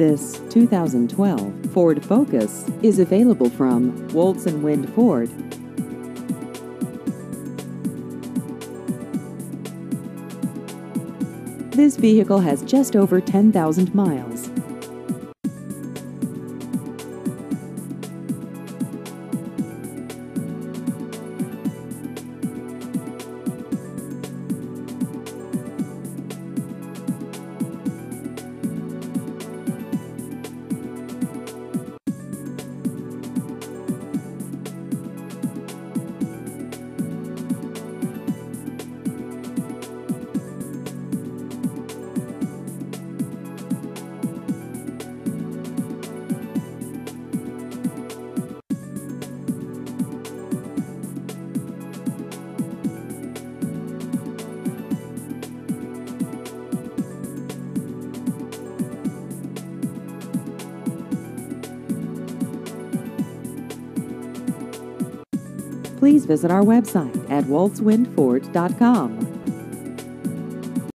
This 2012 Ford Focus is available from Woltz and Wind Ford. This vehicle has just over 10,000 miles. Please visit our website at woltzwindford.com.